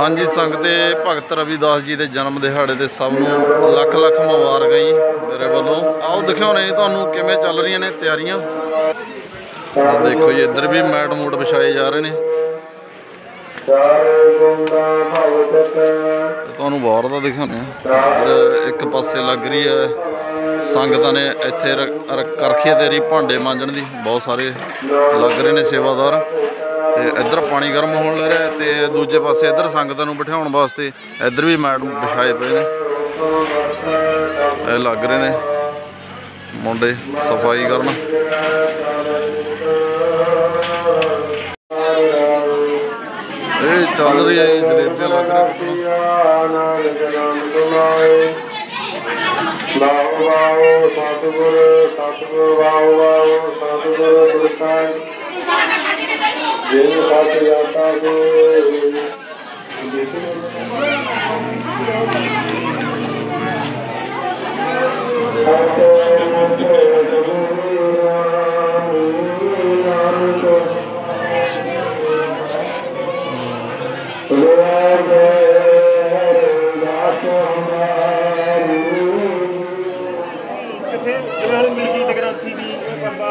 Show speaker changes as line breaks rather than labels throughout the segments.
ਹਾਂਜੀ, ਸੰਗਤੇ ਭਗਤ ਰਵਿਦਾਸ ਜੀ ਦੇ ਜਨਮ ਦਿਹਾੜੇ ਦੇ ਸਭ ਨੂੰ ਲੱਖ ਲੱਖ ਮੁਬਾਰਕਾਂ ਜੀ ਮੇਰੇ ਵੱਲੋਂ। ਆਓ ਦਿਖਾਉਣੇ ਜੀ ਤੁਹਾਨੂੰ ਕਿਵੇਂ ਚੱਲ ਰਹੀਆਂ ਨੇ ਤਿਆਰੀਆਂ। ਦੇਖੋ ਜੀ, ਇੱਧਰ ਵੀ ਮੈਟ ਮੂਟ ਵਿਛਾਏ ਜਾ ਰਹੇ ਨੇ। ਤੁਹਾਨੂੰ ਬਾਹਰ ਦਾ ਦਿਖਾਉਣੇ ਆ ਇੱਕ ਪਾਸੇ ਲੱਗ ਰਹੀ ਹੈ। ਸੰਗਤਾਂ ਨੇ ਇੱਥੇ ਰ- ਤੇਰੀ ਭਾਂਡੇ ਮਾਂਜਣ ਦੀ ਬਹੁਤ ਸਾਰੇ ਲੱਗ ਰਹੇ ਨੇ ਸੇਵਾਦਾਰ। ਤੇ ਇੱਧਰ ਪਾਣੀ ਗਰਮ ਹੋਣ ਲੱਗ ਰਿਹਾ ਤੇ ਦੂਜੇ ਪਾਸੇ ਇੱਧਰ ਸੰਗਤਾਂ ਨੂੰ ਬਿਠਾਉਣ ਵਾਸਤੇ ਇੱਧਰ ਵੀ ਮੈਟ ਵਿਛਾਏ ਪਏ ਨੇ ਇਹ ਲੱਗ ਰਹੇ ਨੇ ਮੁੰਡੇ ਸਫ਼ਾਈ ਕਰਨ ਇਹ ਚੱਲ ਰਹੀ ਹੈ ਜਲੇਬੀਆਂ ਲੱਗ ਰਹੀਆਂ
ਬਾਹੋ ਬਾਹੋ ਸਤਿਗੁਰ ਸਤਿਗੁਰ ਬਾਹੋ ਬਾਹੋ ਸਤਿਗੁਰ ਗੁਰਸਾਹਿਬ ਜਿਨ ਸਤ ਜਾਤਾ ਕੋ
ਕਿੱਥੇ? ਜਿਵੇਂ ਹੁਣ ਮਿਲਕੀ ਤੇ ਗ੍ਰੰਥੀ ਦੀ ਬੰਬਾ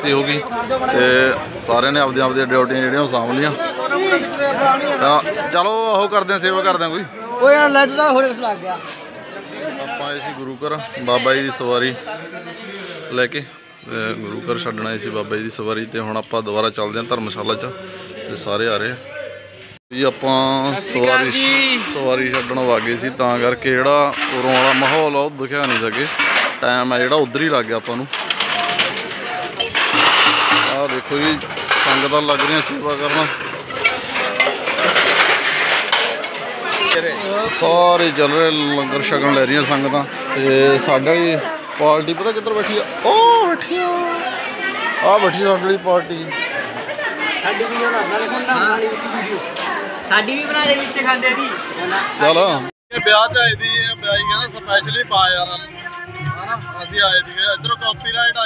ਸਮਾਪਤੀ ਹੋ ਗਈ ਤੇ ਸਾਰਿਆਂ ਨੇ ਆਪਦੀਆਂ ਆਪਦੀਆਂ ਡਿਊਟੀਆਂ ਜਿਹੜੀਆਂ ਉਹ ਸਾਂਭ ਲਈਆਂ। ਤਾਂ ਚਲੋ ਉਹ ਕਰਦੇ ਹਾਂ ਸੇਵਾ ਕਰਦੇ ਹਾਂ ਕੋਈ।
ਓਏ ਯਾਰ ਲੈ ਹੋਰੇ ਲੱਗ ਗਿਆ।
ਆਪਾਂ ਆਏ ਸੀ ਗੁਰੂ ਘਰ ਬਾਬਾ ਜੀ ਦੀ ਸਵਾਰੀ ਲੈ ਕੇ ਗੁਰੂ ਘਰ ਛੱਡਣ ਆਏ ਸੀ ਬਾਬਾ ਜੀ ਦੀ ਸਵਾਰੀ ਤੇ ਹੁਣ ਆਪਾਂ ਦੁਬਾਰਾ ਚੱਲਦੇ ਹਾਂ ਧਰਮਸ਼ਾਲਾ 'ਚ ਤੇ ਸਾਰੇ ਆ ਰਹੇ ਆ। ਜੀ ਆਪਾਂ ਸਵਾਰੀ ਸਵਾਰੀ ਛੱਡਣ ਵਾਗੇ ਸੀ ਤਾਂ ਕਰਕੇ ਜਿਹੜਾ ਉਰੋਂ ਵਾਲਾ ਮਾਹੌਲ ਆ ਉਹ ਦਿਖਾ ਨਹੀਂ ਸਕੇ। ਟਾਈਮ ਹੈ ਜਿਹੜਾ ਉਧਰ ਹੀ ਲੱਗ ਗਿਆ ਆਪਾਂ ਨੂੰ। ਆਹ ਦੇਖੋ ਜੀ ਸੰਗਤਾਂ ਲੱਗ ਰਹੀਆਂ ਸੇਵਾ ਕਰਨ। ਸਾਰੇ ਚੱਲ ਰਹੇ ਲੰਗਰ ਛਕਣ ਲੈ ਰਹੀਆਂ ਸੰਗਤਾਂ। ਤੇ ਸਾਡੀ ਪਾਰਟੀ ਪਤਾ ਕਿੱਧਰ ਬੈਠੀ ਆ? ਉਹ ਬੈਠੀ ਆ। ਆ ਬੈਠੀ ਸਾਡੀ ਵਾਲੀ ਪਾਰਟੀ।
ਸਾਡੀ ਵੀ ਬਣਾ ਨਾਲੇ ਮੁੰਡਾ ਨਾਲੇ ਵੀਡੀਓ ਸਾਡੀ ਵੀ ਬਣਾ ਦੇ ਵਿੱਚ ਖਾਂਦੇ ਦੀ।
ਚਲ। ਇਹ ਵਿਆਹ ਚ ਆਈ ਦੀ ਇਹ ਵਿਆਹੀ ਕਹਿੰਦਾ ਸਪੈਸ਼ਲੀ ਪਾ ਯਾਰ ਹਨਾ ਅਸੀਂ ਆਏ ਦੀ ਇਧਰੋਂ ਕਾਪੀਰਾਈਟ